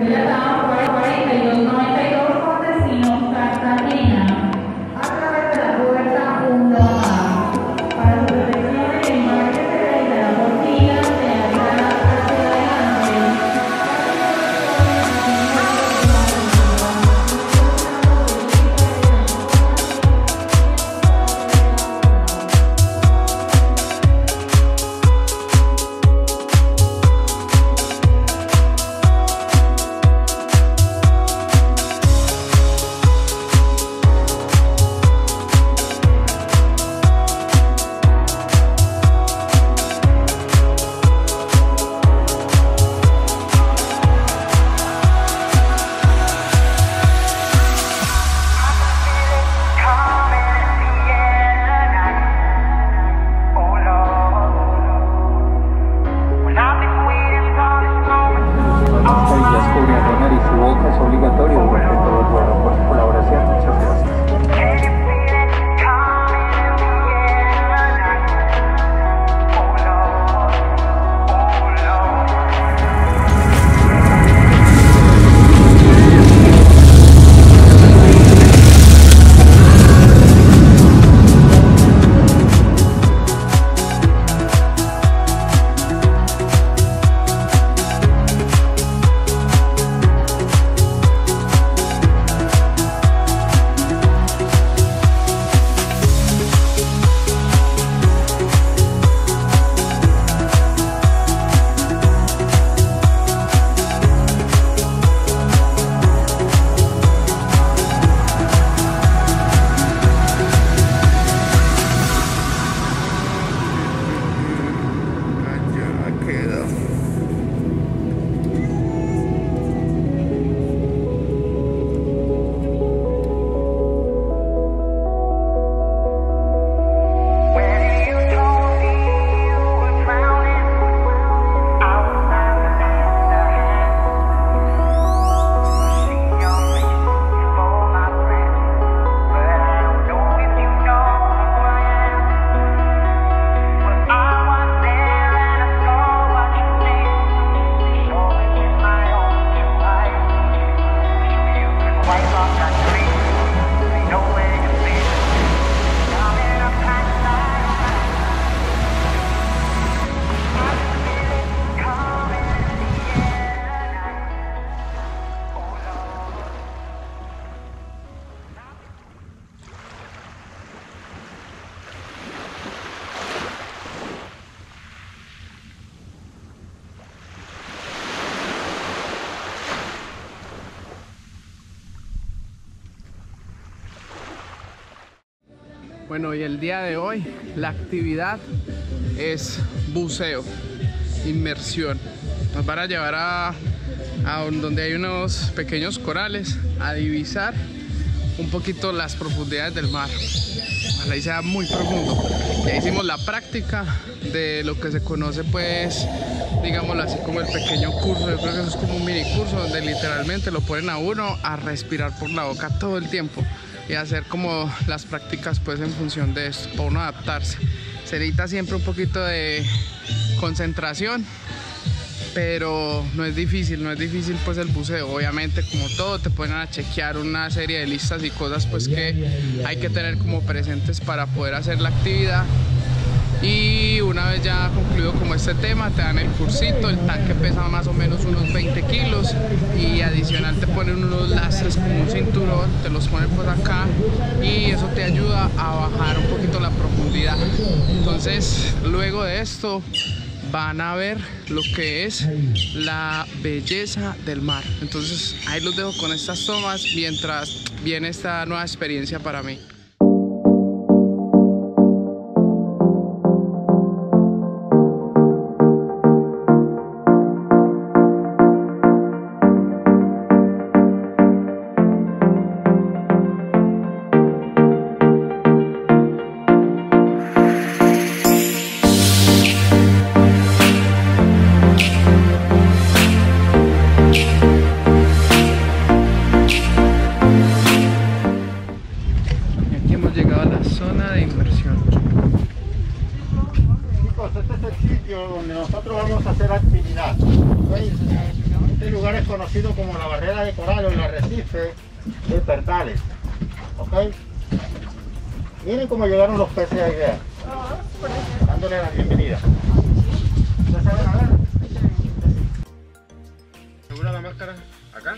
Let down, right, right, and you'll not take over. Bueno, y el día de hoy la actividad es buceo, inmersión. Nos van a llevar a, donde hay unos pequeños corales a divisar un poquito las profundidades del mar. Ojalá y sea muy profundo. Ya hicimos la práctica de lo que se conoce pues, digámoslo así como el pequeño curso. Yo creo que eso es como un mini curso donde literalmente lo ponen a uno a respirar por la boca todo el tiempo y hacer como las prácticas pues en función de esto, para uno adaptarse. Se necesita siempre un poquito de concentración, pero no es difícil, no es difícil pues el buceo. Obviamente como todo te ponen a chequear una serie de listas y cosas pues que hay que tener como presentes para poder hacer la actividad y una vez ya concluido como este tema te dan el cursito, el tanque pesa más o menos unos 20 kilos y adicional te ponen unos lastres como un cinturón, te los ponen por acá y eso te ayuda a bajar un poquito la profundidad. Entonces luego de esto van a ver lo que es la belleza del mar. Entonces ahí los dejo con estas tomas mientras viene esta nueva experiencia para mí. Arrecife de Pertales. ¿Ok? Miren cómo llegaron los peces ahí, vean. Dándole la bienvenida. ¿Segura la máscara? ¿Acá?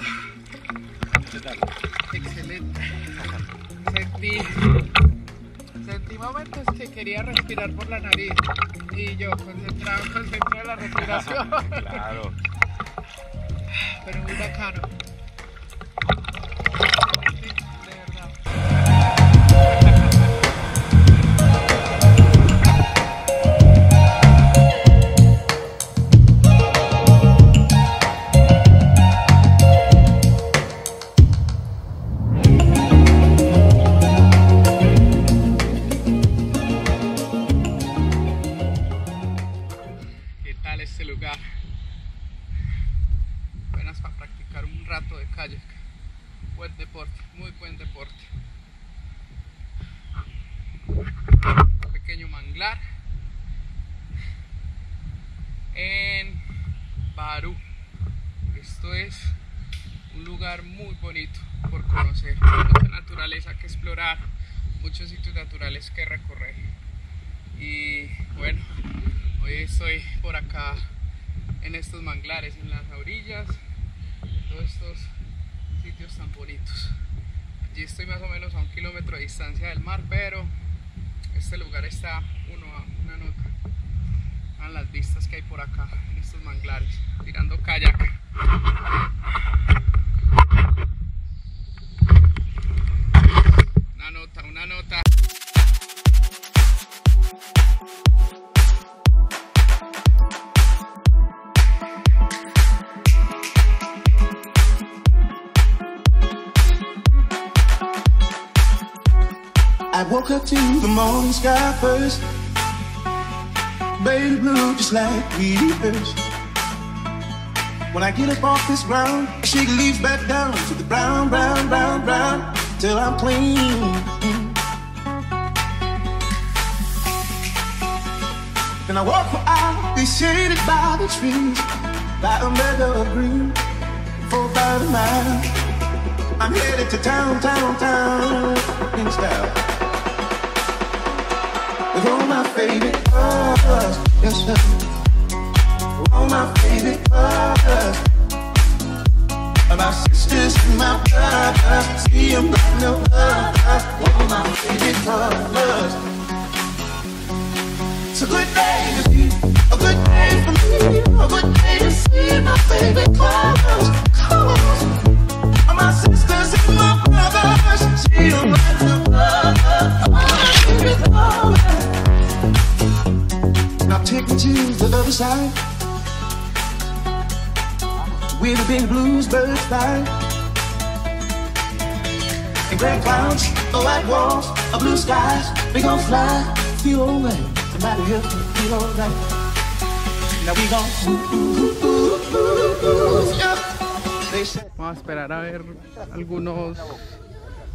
Wow. Excelente. Sentí, sentí momentos que quería respirar por la nariz y yo concentrado, concentrado en la respiración. Claro. Pero muy bacano. ¿Qué tal este lugar? Apenas para practicar un rato de kayak. Buen deporte, muy buen deporte. Un pequeño manglar en Barú. Esto es un lugar muy bonito por conocer, mucha naturaleza que explorar, muchos sitios naturales que recorrer. Y bueno, hoy estoy por acá en estos manglares, en las orillas, todos estos sitios tan bonitos. Allí estoy más o menos a un kilómetro de distancia del mar, pero este lugar está uno a una nota. Vean las vistas que hay por acá en estos manglares, tirando kayak. Una nota, una nota. Woke up to the morning sky first. Baby blue, just like rehearsed. When I get up off this ground, she leaves back down to the brown, brown, brown, brown, till I'm clean. Then I walk for hours, shaded by the trees, by a meadow of green, for about a mile. I'm headed to town, town, town, in style. With all my favorite colors. All my favorite colors. My sisters and my brothers, see 'em like no other. All my favorite colors. It's a good day to be, a good day for me, big blues. And white blue skies. Now Vamos a esperar a ver algunos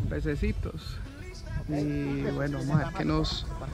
pececitos. Y bueno, vamos a ver qué nos